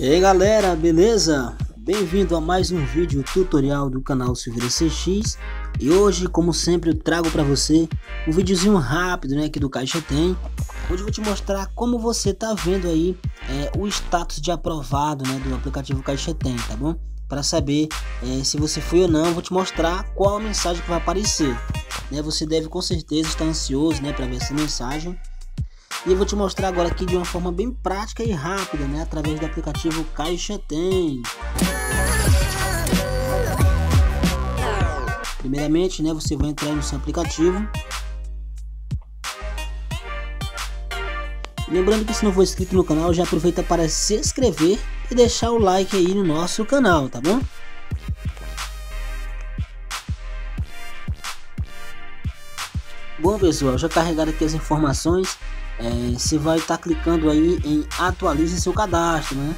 E aí galera, beleza? Bem-vindo a mais um vídeo tutorial do canal Silveira CX E hoje, como sempre, eu trago para você um videozinho rápido né, que do Caixa Tem Hoje eu vou te mostrar como você tá vendo aí é, o status de aprovado né, do aplicativo Caixa Tem, tá bom? Para saber é, se você foi ou não, vou te mostrar qual a mensagem que vai aparecer né? Você deve com certeza estar ansioso né, para ver essa mensagem e eu vou te mostrar agora aqui de uma forma bem prática e rápida, né? Através do aplicativo Caixa Tem. Primeiramente, né? Você vai entrar no seu aplicativo. Lembrando que se não for inscrito no canal, já aproveita para se inscrever e deixar o like aí no nosso canal, tá bom? Bom pessoal, já carregaram aqui as informações é, você vai estar tá clicando aí em atualize seu cadastro, né?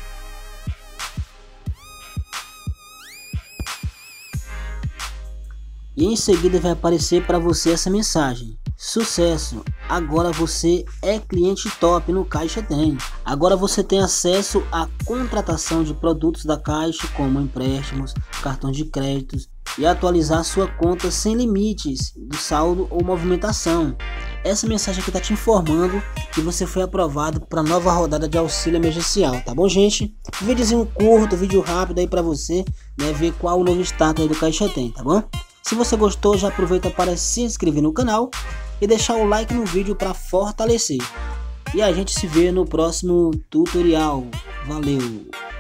E em seguida vai aparecer para você essa mensagem. Sucesso! Agora você é cliente top no Caixa Tem. Agora você tem acesso à contratação de produtos da Caixa, como empréstimos, cartões de créditos e atualizar sua conta sem limites do saldo ou movimentação. Essa mensagem aqui está te informando que você foi aprovado para a nova rodada de auxílio emergencial, tá bom, gente? Vídeozinho curto, vídeo rápido aí para você, né, ver qual o novo status do Caixa tem, tá bom? Se você gostou, já aproveita para se inscrever no canal e deixar o like no vídeo para fortalecer. E a gente se vê no próximo tutorial. Valeu!